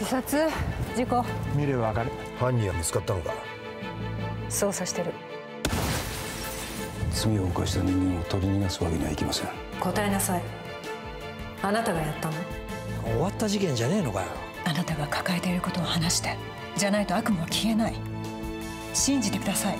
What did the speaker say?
自殺？事故？見ればわかる。犯人は見つかったのか？捜査してる。罪を犯した人間を取り逃がすわけにはいきません。答えなさい。あなたがやったの？終わった事件じゃねえのかよ。あなたが抱えていることを話してじゃないと悪夢は消えない。信じてください。